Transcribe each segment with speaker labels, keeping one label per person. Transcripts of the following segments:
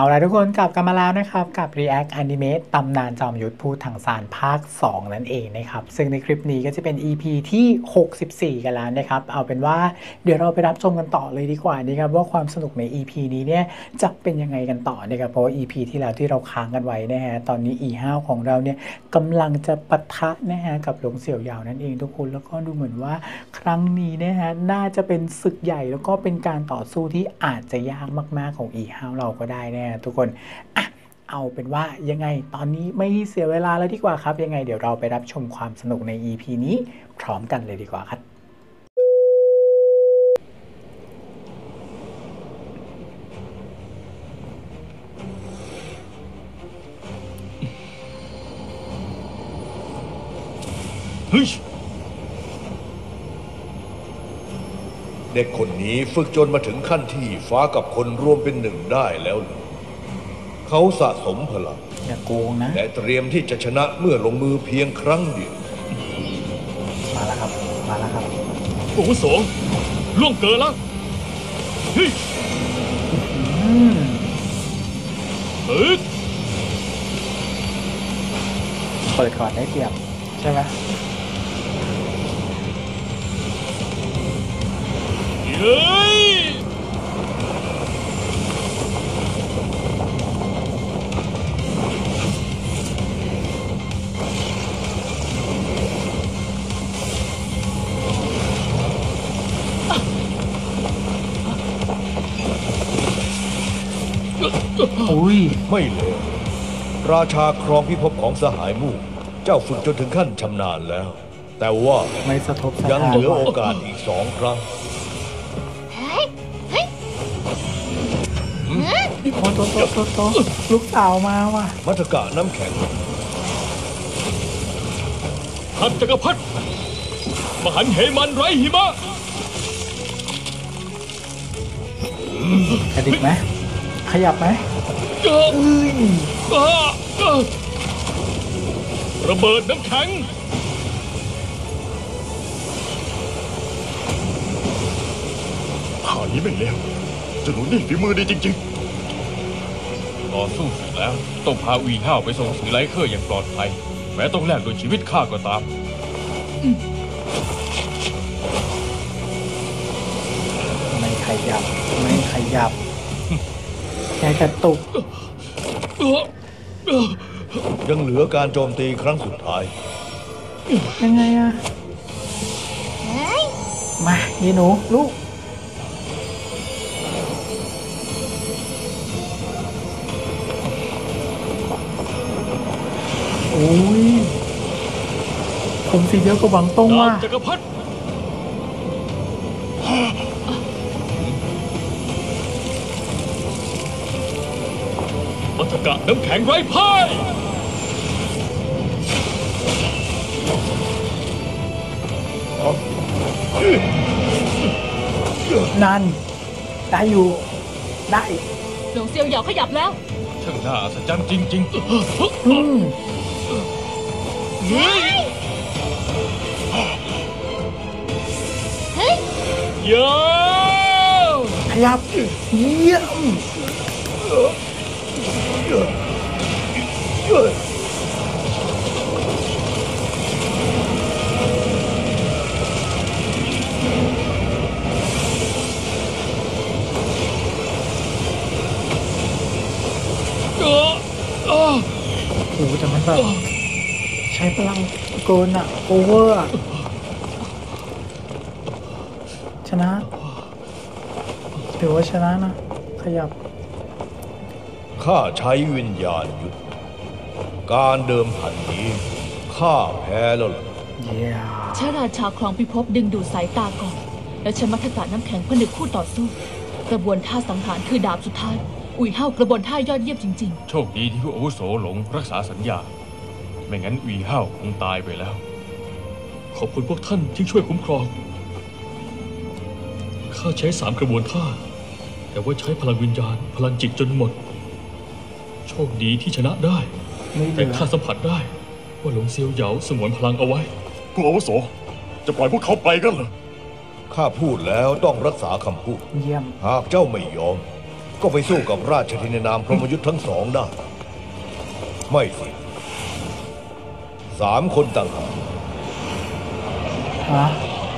Speaker 1: เอาละทุกคนกลับกันมาแล้วนะครับ กับ React Animate ตำนานจอมยุทธพูดถังสารภาค 2 นั่นเองนะครับ ซึ่งในคลิปนี้ก็จะเป็น EP ที่ 64 กันแล้วนะครับ เอาเป็นว่าเดี๋ยวเราไปรับชมกันต่อเลยดีกว่านะครับว่าความสนุกใน EP นี้เนี่ยจะเป็นยังไงกันต่อนะครับเพราะว่า EP ที่แล้วที่เราค้างกันไว้นะฮะตอนนี้ E5 ของเราเนี่ยกำลังจะปะทะนะฮะกับหลงเสี่ยวยาวนั่นเองทุกคนแล้วก็ดูเหมือนว่าครั้งนี้นะฮะน่าจะเป็นศึกใหญ่แล้วก็เป็นการต่อสู้ที่อาจจะยากมาก ๆของ E5 เราก็ได้นะฮะทุกคนอะเอาเป็นว่ายังไงตอนนี้ไม่เสียเวลาแล้วดีกว่าครับ ยังไงเดี๋ยวเราไปรับชมความสนุกใน EP นี้พร้อมกันเลยดีกว่าครับ
Speaker 2: เฮ้ย
Speaker 3: เด็กคนนี้ฝึกจนมาถึงขั้นที่ฟ้ากับคนรวมเป็นหนึ่งได้แล้วหรอ เขาสะสมพลัง
Speaker 1: อย่าโกงนะ
Speaker 3: และเตรียมที่จะชนะเมื่อลงมือเพียงครั้งเดียว
Speaker 1: มาแล้วครับ มาแล้วครับ
Speaker 2: โอ้โหสองล่วงเกินแล้วเฮ้ย
Speaker 1: อืม
Speaker 2: เฮ้ย
Speaker 1: เปิดก่อนได้เปรียบใช่ไหม
Speaker 2: เฮ้ย
Speaker 1: อุ้ย
Speaker 3: ไม่เลย ราชาครองพิภพของสหายมู่ เจ้าฝึกจนถึงขั้นชำนาญแล้ว แต่ว่า
Speaker 1: ไม่สะทกสะ
Speaker 3: ยัง
Speaker 1: ท้าน
Speaker 3: เหลือโอกาสอีกสองครั้ง
Speaker 1: โอ้โตโตโตโตลูกสาวมาว่ะ
Speaker 3: มัทกะน้ำแข็ง
Speaker 2: ทัพจักรพรรดิมหันเหมันไรหิมะ
Speaker 1: กระดิกไหม ขยับไหม
Speaker 2: เอ้ยอ้าอ้า ระเบิดน้ำแข็ง ข่าวนี้ไม่เลวเจะหนุนนี่ฝีมือดีจริงๆ ต่อสู้เสร็จแล้ว ต้องพาวีห้าวไปส่งสือไลเคอร์อย่างปลอดภัย แม้ต้องแลกด้วยชีวิตข้าก็ตาม
Speaker 1: ไม่ขยับไม่ขยับ แค่กระตุก
Speaker 3: ยังเหลือการโจมตีครั้งสุดท้าย
Speaker 1: ยังไงอะมายีหนู ลูก โอ้ยผมสีเดียวกับหวังตรง
Speaker 2: ดา
Speaker 1: ว่ะ
Speaker 2: บจักรพรรดิ วัฏกะน้ำแข็งไร้พ่าย
Speaker 1: นั่นได้อยู่ ได้
Speaker 4: หลวงเซียวเหยาขยับแล้ว
Speaker 2: ช่างน่าอัศจรรย์จริง
Speaker 1: อืม
Speaker 2: ๆเฮ้ย
Speaker 4: เฮ้ย
Speaker 2: ยาว
Speaker 1: ขยับเยี่ยม โอ้โหแต่มันแบบใช้พลังเกินอะโอเวอร์อะชนะถือว่าชนะนะ ขยับ
Speaker 3: ข้าใช้วิญญาณยุทธ การเดิมพันนี้ข้าแพ้แล้วล่ะ
Speaker 1: เยี่ย
Speaker 4: ชาราชาคลองพิภพดึงดูดสายตาก่อน แล้วใช้มัทกะน้ำแข็งผนึกคู่ต่อสู้ กระบวนท่าสังหารคือดาบสุดท้าย อุ๋ยเฮากระบวนท่ายอดเยี่ยมจริง
Speaker 2: โชคดีที่ผู้อาวุโสหลงรักษาสัญญา ไม่งั้นวีห้าวคงตายไปแล้ว ขอบคุณพวกท่านที่ช่วยคุ้มครอง ข้าใช้สามกระบวนท่า แต่ว่าใช้พลังวิญญาณ พลังจิตจนหมด โชคดีที่ชนะได้
Speaker 1: ไม่เหลื
Speaker 2: แต่
Speaker 1: อ
Speaker 2: ข้าสัมผัสได้ ว่าหลงเซียวเหยาสงวนพลังเอาไว้
Speaker 5: ผู้อาวุโส จะปล่อยพวกเขาไปกันเหรอ
Speaker 3: ข้าพูดแล้วต้องรักษาคำพูด
Speaker 1: เยี่ยม
Speaker 3: หากเจ้าไม่ยอม ก็ไปสู้กับราชธินานามพรหมยุทธ์ทั้งสองได้ ไม่สิสามคนต่างหาก
Speaker 1: ฮะ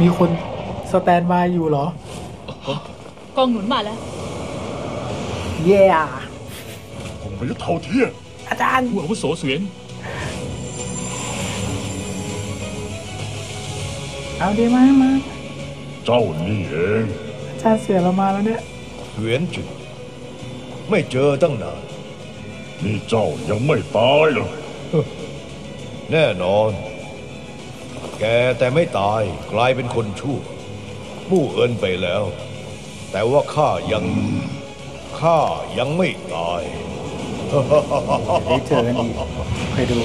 Speaker 1: มีคนสแตนบายอยู่เหรอ
Speaker 4: กองหนุนมาแล้ว
Speaker 1: เย้
Speaker 5: ผมประยุทธ์เท่าเทียม
Speaker 1: อาจารย์
Speaker 2: ผู้อาวุโสเสวียน
Speaker 1: เอาดีมามา
Speaker 5: เจ้านี่เอง
Speaker 1: อาจารย์เสียเรามาแล้วเนี่ย
Speaker 3: เหวียนจึงไม่เจอตั้งนาน
Speaker 5: นี่เจ้ายังไม่ตายเลย
Speaker 3: แน่นอน แกแต่ไม่ตายกลายเป็นคนชั่วมู่เอินไปแล้ว แต่ว่าข้ายังข้ายังไม่ตาย
Speaker 1: ได้เจอกันอีกเคยดู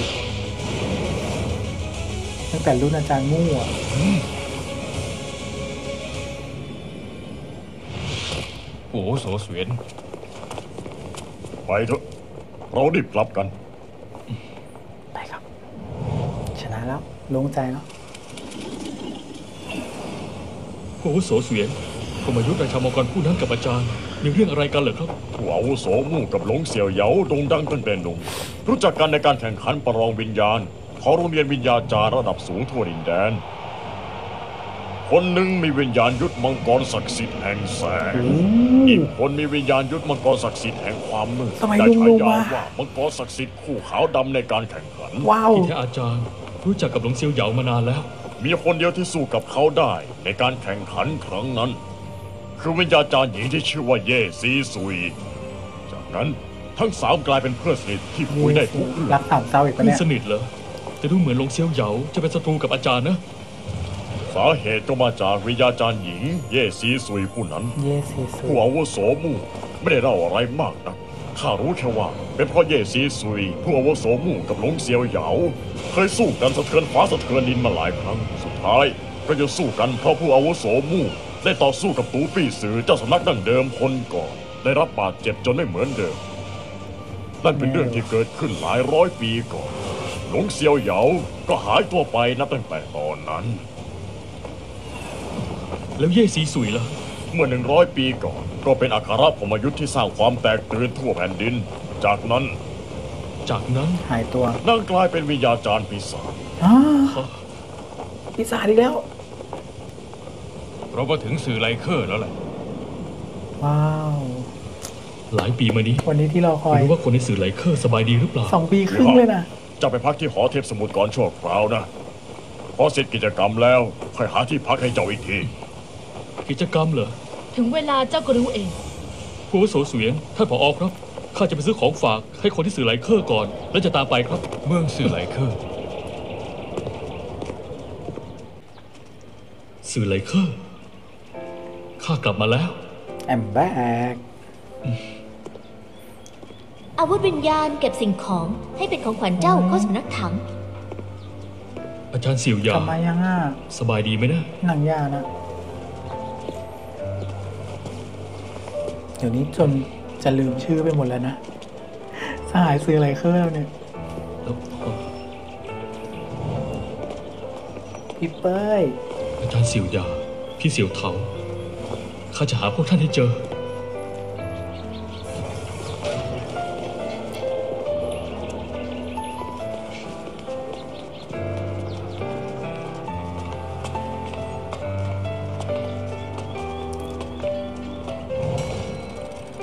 Speaker 1: ตั้งแต่รุ่นอาจารย์มู่อะ
Speaker 2: ผู้อาวุโสเสวียน
Speaker 5: ไปเถอะเรารีบกลับกัน
Speaker 1: ไปครับ ชนะแล้วโล่งใจแล้ว
Speaker 2: ผู้อาวุโสเสวียนพรหมยุทธ์ราชามังกรผู้นั้นกับอาจารย์ มีเรื่องอะไรกันเหรอครับ
Speaker 5: ผู้อาวุโสมู่กับหลงเสี่ยวเหยาโด่งดังตั้งแต่หนุ่ม รู้จักกันในการแข่งขันประลองวิญญาณของโรงเรียนวิญญาจารย์ระดับสูงทั่วดินแดน คนหนึ่งมีวิญญาณยุทธมังกรศักดิ์สิทธิ์แห่งแสง อีกคนมีวิญญาณยุทธมังกรศักดิ์สิทธิ์แห่งความมืด
Speaker 1: สมัย
Speaker 5: ได้
Speaker 1: ลุง
Speaker 5: ฉา
Speaker 1: ลุง
Speaker 5: ยา
Speaker 1: มา
Speaker 5: ว่ามังกรศักดิ์สิทธิ์คู่ขาวดำในการแข่งขัน
Speaker 1: ว้าว
Speaker 2: ที่แท้อาจารย์ รู้จักกับหลวงเซียวเหยามานานแล้ว
Speaker 5: มีคนเดียวที่สู้กับเขาได้ในการแข่งขันครั้งนั้น คือวิญญาจารย์หญิงที่ชื่อว่าเย่ซีซุย จากนั้นทั้งสามกลายเป็นเพื่อนสนิทที่คุยได้ทุกเรื่อง
Speaker 1: รักสามเศร้าอีกปะ
Speaker 2: เพื่อน
Speaker 1: เนี่ย
Speaker 2: สนิทเหรอแต่ดูเหมือนหลวงเซียวเหยาจะเป็นศัตรูกับอาจารย์นะ
Speaker 5: สาเหตุก็มาจากวิญญาจารย์หญิง เย่ซีซุยผู้นั้น
Speaker 1: เย่ซีซู
Speaker 5: ผู้อาวุโสมู่ไม่ได้เล่าอะไรมากนะข้ารู้แค่ว่า เป็นเพราะเย่ซีซุย ผู้อาวุโสมู่กับหลงเซียวเหยาเคยสู้กันสะเทือนฟ้าสะเทือนดินมาหลายครั้ง สุดท้าย ก็จะสู้กันเพราะผู้อาวุโสมู่ ได้ต่อสู้กับตูปี้สือเจ้าสำนักดั้งเดิมคนก่อน ได้รับบาดเจ็บจนไม่เหมือนเดิม นั่นเป็นเรื่องที่เกิดขึ้นหลายร้อยปีก่อน หลงเซียวเหยาก็หายตัวไปนับตั้งแต่ตอนนั้น
Speaker 2: แล้วเย่ซีสุยล่ะ
Speaker 5: เมื่อหนึ่งร้อยปีก่อน ก็เป็นอัครพรหมยุทธ์ที่สร้างความแตกตื่นทั่วแผ่นดิน จากนั้น
Speaker 2: จากนั้น
Speaker 1: หายตัวนา
Speaker 5: งกลายเป็นวิญญาจารย์ปีศาจ
Speaker 1: อ้า
Speaker 2: ฮะ
Speaker 1: ปีศาจอีกแล้ว
Speaker 2: เราก็ถึงสื่อไลเคอร์แล้วแหละ
Speaker 1: ว้าว
Speaker 2: หลายปีมานี้
Speaker 1: วันนี้ที่เราคอย
Speaker 2: ไม่รู้ว่าคนในสื่อไลเคอร์สบายดีหรือเปล่า
Speaker 1: สองปีครึ่งเลยนะ
Speaker 5: จะไปพักที่หอเทพสมุทรก่อนชั่วคราวนะพอเสร็จกิจกรรมแล้วค่อยหาที่พักให้เจ้าอีกที
Speaker 2: กิจกรรมเหรอ
Speaker 4: ถึงเวลาเจ้าก็รู้เอง
Speaker 2: ผู้อาวุโสเสวียนท่านผอครับข้าจะไปซื้อของฝากให้คนที่สื่อไลเคอร์ก่อน แล้วจะตามไปครับ เมืองสื่อไลเคอร์สื่อไลเคอร์ ข้ากลับมาแล้ว
Speaker 1: แอมแบก
Speaker 6: อาวุธวิญญาณเก็บสิ่งของให้เป็นของขวัญเจ้าเข้าสำนักถัง
Speaker 2: อาจารย์เสี่ยวหยาก
Speaker 1: ลับมายังอะ
Speaker 2: สบายดีไหมนะ
Speaker 1: หนังยานะ เดี๋ยวนี้จนจะลืมชื่อไปหมดแล้วนะสหายซื้ออะไรเครื่องเนี่ย
Speaker 2: แล้วเอ่อ
Speaker 1: พี่เป้ย
Speaker 2: อาจารย์เสี่ยวหยาพี่เสี่ยวเถา ข้าจะหาพวกท่านให้เจอ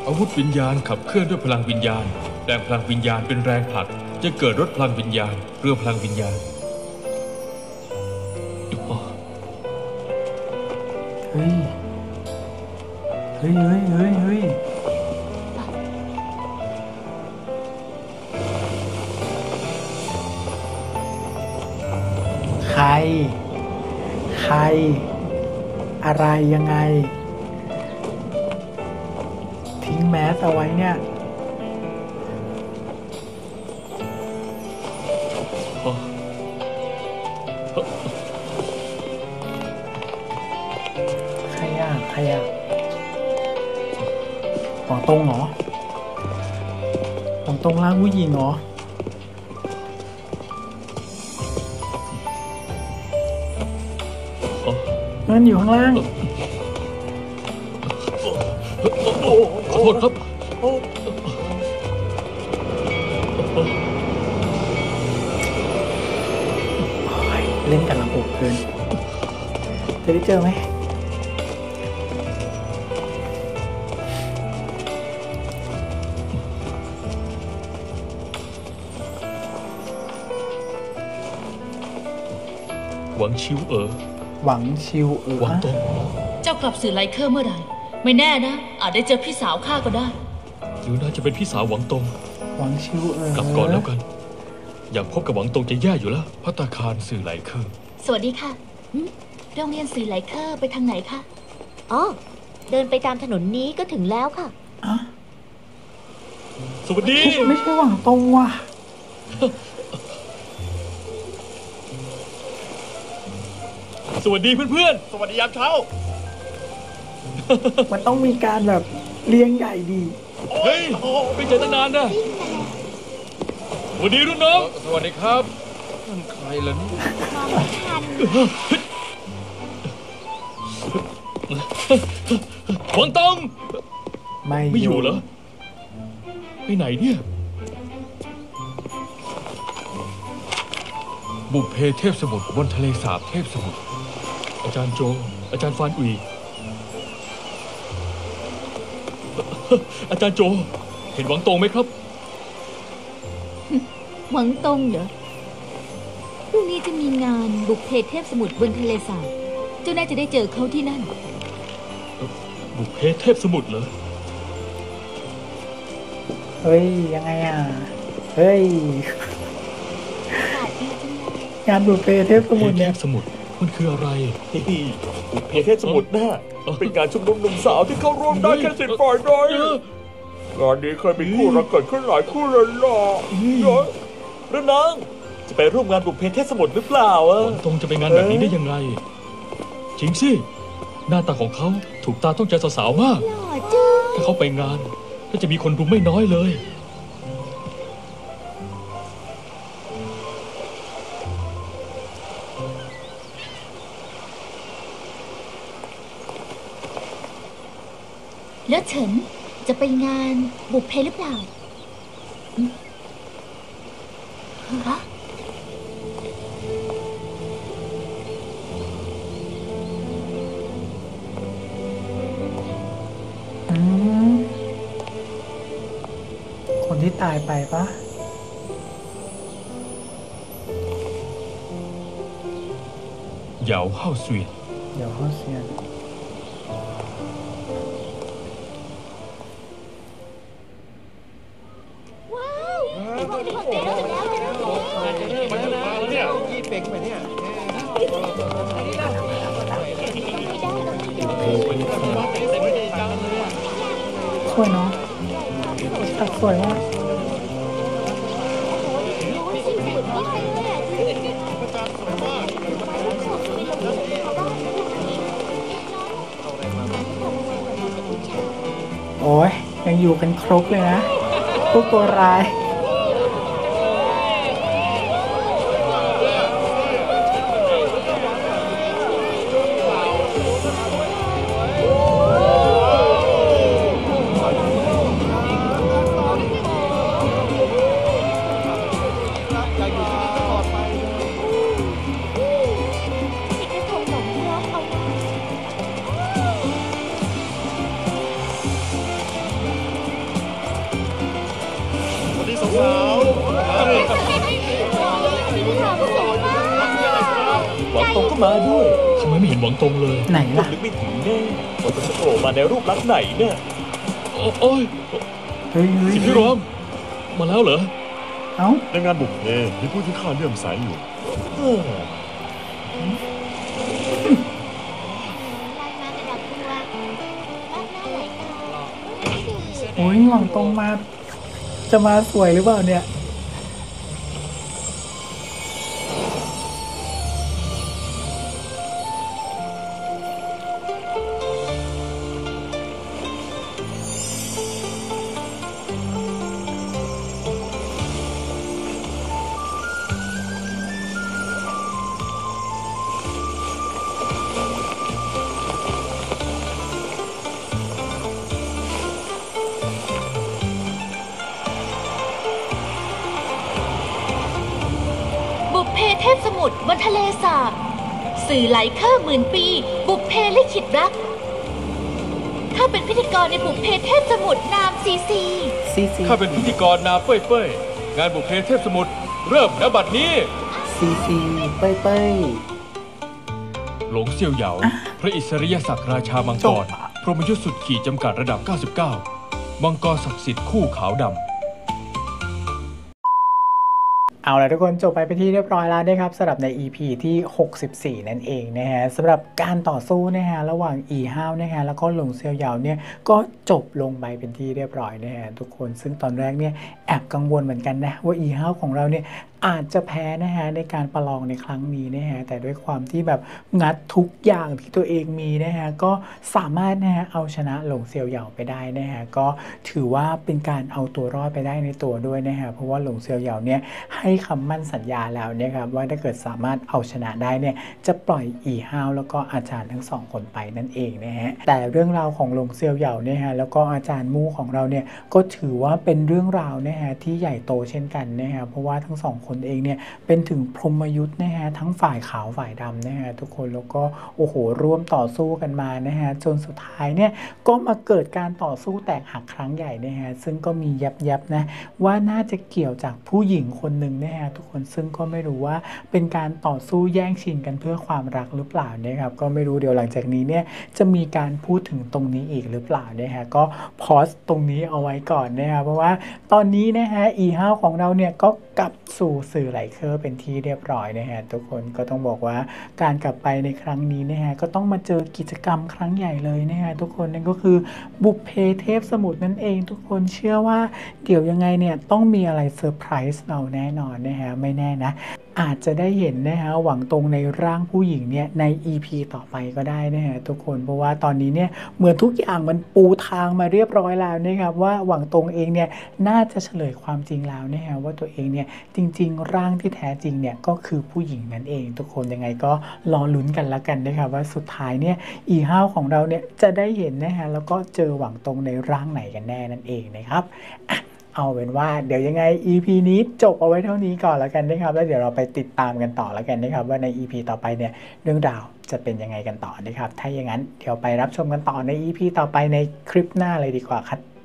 Speaker 2: อาวุธวิญญาณขับเคลื่อนด้วยพลังวิญญาณแปลงพลังวิญญาณเป็นแรงผลัก จะเกิดรถพลังวิญญาณ เรือพลังวิญญาณอ๋อ
Speaker 1: เฮ้ย เฮ้ยเฮ้ยเฮ้ยเฮ้ยใคร ใคร อะไรยังไง ทิ้งแมสเอาไว้เนี่ย
Speaker 2: อ๋อ
Speaker 1: ใครอะ ใครอะ หวังตรงเหรอหวังตรงร่างผู้หญิงเหรอ
Speaker 2: อ๋อ
Speaker 1: เงินอยู่ข้างล่าง
Speaker 2: ขอโทษครับ
Speaker 6: เล่นกับระบบเกิน จะได้เจอไหม
Speaker 2: หวังชิวเอ๋อ
Speaker 6: หวังชิวเอ๋อ
Speaker 2: หวังตง
Speaker 4: เจ้ากลับสื่อไลเคอร์เมื่อไหร่ ไม่แน่นะ อาจได้เจอพี่สาวข้าก็ได้
Speaker 2: หรือน่าจะเป็นพี่สาวหวังตง
Speaker 6: หวังชิวเอ๋อก
Speaker 2: ลับก่อนแล้วกัน อยากพบกับหวังตงจะแย่อยู่แล้วพัตตาคารสื่อไหลเคอร์
Speaker 7: สวัสดีค่ะหึโรงเรียนสื่อไหลเคอร์ไปทางไหนคะอ๋อเดินไปตามถนนนี้ก็ถึงแล้วค่ะ
Speaker 6: อะ
Speaker 2: สวัสดี
Speaker 6: ไม่ใช่หวังตงว่ะ
Speaker 2: สวัสดีเพื่อน
Speaker 8: สวัสดียามเช้า
Speaker 6: มันต้องมีการแบบเลี้ยงใหญ่ดี
Speaker 2: ๆเฮ้ยไม่เจอตั้งนานนะสวัสดีรุ่นน้อง สวัสดีครับนั่นใครล่ะเนี่ย
Speaker 7: มองไม่ทัน
Speaker 2: หวังตง
Speaker 6: ไม่
Speaker 2: ไม่อยู่เหรอ ไปไหนเนี่ย บุพเพเทพสมุทรบนทะเลสาบเทพสมุทร อาจารย์โจ อาจารย์ฟานอุยอาจารย์โจ เห็นหวังตงไหมครับ
Speaker 7: หวังตรงเหรอพรุ่งนี้จะมีงานบุกเพเทพสมุทรบนทะเลสาบ เจ้าน่าจะได้เจอเขาที่นั่น
Speaker 2: บุพเพเทพสมุทรเหรอ
Speaker 6: เฮ้ย ยังไงอะ เฮ้ย งานบุฟเฟ่เทพสมุทร
Speaker 2: เท
Speaker 6: เนี่ย
Speaker 2: พสมุทร มันคืออะไร
Speaker 8: บุพเพเทพสมุทรน่ะเป็นการชุมนุมหนุ่มสาวที่เข้าร่วมได้แค่สิบฝ่ายน้อย
Speaker 2: เออ
Speaker 8: งานนี้เคยมีคู่รักเกิดขึ้นหลายคู่เลยล่ะเนอะรุ่นน้องจะไปร่วมงานบุพเพเทพสมุทรหรือเปล่า
Speaker 2: ห
Speaker 8: อะ
Speaker 2: วังตงจะไปงานแบบนี้ได้ยังไงจริงสิหน้าตาของเขาถูกตาต้องใจสาวๆมาก
Speaker 7: หล่อจัง
Speaker 2: ถ้าเขาไปงานก็จะมีคนรุมไม่น้อยเลย
Speaker 7: แล้วเฉินจะไปงานบุกเพหรือเปล่าอืมฮะ
Speaker 6: อืมคนที่ตายไปปะ
Speaker 2: เหยาเฮาเสวียน
Speaker 6: เดี๋ยวเขาเสียน
Speaker 7: ว
Speaker 6: ยเนาะตัดสวยมากโอ้ยยังอยู่กันครบเลยนะ พวกตัวร้าย
Speaker 8: สวัสดีสาว
Speaker 2: หวังตงก็มาด้วยทำไมไม่เห็นหวังตงเลย
Speaker 6: ไหนล่ะ
Speaker 8: นึกไม่ถึงแน่ว่าจะโผล่มาในรูปลักษณ์ไหนเนี่ย
Speaker 2: โอ้โอ้ย
Speaker 6: เฮ้ยเฮ้ย
Speaker 2: สิพี่รอมมาแล้วเหรอ
Speaker 6: เอ้า
Speaker 8: ในงานบุกเพมีผู้ที่ข้าเลื่อมใสอยู่
Speaker 6: โอ้ยหวังตรงมา จะมาสวยหรือเปล่าเนี่ย บนทะเลสาบสื่อไหลเคอร์หมื่นปี บุพเพลิขิตรักถ้าเป็นพิธีกรในบุพเพเทพสมุทรนามซีซี
Speaker 1: ซีซี
Speaker 2: ข้าเป็นพิธีกรนาเป้ยเป้ยงานบุพเพเทพสมุทรเริ่มณบัดนี้
Speaker 1: ซีซีเป้ยเป้ย
Speaker 2: หลงเซียวเหยา พระอิสริยศักดิ์ราชามัง
Speaker 1: จ
Speaker 2: ก
Speaker 1: บ
Speaker 2: ร
Speaker 1: อะ
Speaker 2: พรหมยุทธสุดขีดจำกัดระดับ 99 มังกรศักดิ์สิทธิ์คู่ขาวดำ
Speaker 1: เอาละทุกคนจบไปเป็นที่เรียบร้อยแล้วนะครับสำหรับใน EP ที่ 64 นั่นเองนะฮะสำหรับการต่อสู้นะฮะระหว่างอีห้าวนะฮะแล้วก็หลงเซียวเหยาเนี่ยก็จบลงไปเป็นที่เรียบร้อยนะฮะทุกคนซึ่งตอนแรกเนี่ยแอบกังวลเหมือนกันนะว่าอีห้าวของเราเนี่ยอาจจะแพ้นะฮะในการประลองในครั้งนี้นะฮะแต่ด้วยความที่แบบงัดทุกอย่างที่ตัวเองมีนะฮะก็สามารถนะฮะเอาชนะหลงเซียวเหยาไปได้นะฮะก็ถือว่าเป็นการเอาตัวรอดไปได้ในตัวด้วยนะฮะเพราะว่าหลงเซียวเหยาเนี่ยให้คำมั่นสัญญาแล้วเนะครับว่าถ้าเกิดสามารถเอาชนะได้เนี่ยจะปล่อยอีฮาวแล้วก็อาจารย์ทั้งสองคนไปนั่นเองนะฮะแต่เรื่องราวของหลงเซียวเหยาเนี่ยฮะแล้วก็อาจารย์มู่ของเราเนี่ยก็ถือว่าเป็นเรื่องราวนะฮะที่ใหญ่โตเช่นกันนะฮะเพราะว่าทั้งสองคนเองเนี่ยเป็นถึงพรหมยุทธ์นะฮะทั้งฝ่ายขาวฝ่ายดำนะฮะทุกคนแล้วก็โอ้โหร่วมต่อสู้กันมานะฮะจนสุดท้ายเนี่ยก็มาเกิดการต่อสู้แตกหักครั้งใหญ่นะฮะซึ่งก็มียับยับนะว่าน่าจะเกี่ยวจากผู้หญิงคนหนึ่งนะฮะทุกคนซึ่งก็ไม่รู้ว่าเป็นการต่อสู้แย่งชิงกันเพื่อความรักหรือเปล่านะครับก็ไม่รู้เดี๋ยวหลังจากนี้เนี่ยจะมีการพูดถึงตรงนี้อีกหรือเปล่านะฮะก็พอสตรงนี้เอาไว้ก่อนนะครับเพราะว่าตอนนี้นะฮะอีห้าของเราเนี่ยก็ กลับสู่สื่อไหลเคอร์เป็นที่เรียบร้อยนะฮะทุกคนก็ต้องบอกว่าการกลับไปในครั้งนี้นะฮะก็ต้องมาเจอกิจกรรมครั้งใหญ่เลยนะฮะทุกคนนั่นก็คือบุพเพเทพสมุทรนั่นเองทุกคนเชื่อว่าเดี๋ยวยังไงเนี่ยต้องมีอะไรเซอร์ไพรส์เราแน่นอนนะฮะไม่แน่นะ อาจจะได้เห็นนะฮะหวังตรงในร่างผู้หญิงเนี่ยใน EP ต่อไปก็ได้นะฮะทุกคนเพราะว่าตอนนี้เนี่ยเหมือนทุกอย่างมันปูทางมาเรียบร้อยแล้วนะครับว่าหวังตรงเองเนี่ยน่าจะเฉลยความจริงแล้วนะฮะว่าตัวเองเนี่ยจริง ๆ ร่างที่แท้จริงเนี่ยก็คือผู้หญิงนั่นเอง ทุกคนยังไงก็รอลุ้นกันละกันนะครับว่าสุดท้ายเนี่ยอีห้าวของเราเนี่ยจะได้เห็นนะฮะแล้วก็เจอหวังตรงในร่างไหนกันแน่นั่นเองนะครับ เอาเป็นว่าเดี๋ยวยังไง EP นี้จบเอาไว้เท่านี้ก่อนแล้วกันนะครับ แล้วเดี๋ยวเราไปติดตามกันต่อแล้วกันนะครับ ว่าใน EP ต่อไปเนี่ยเรื่องราวจะเป็นยังไงกันต่อนะครับ ถ้าอย่างนั้นเดี๋ยวไปรับชมกันต่อใน EP ต่อไปในคลิปหน้าเลยดีกว่าครับ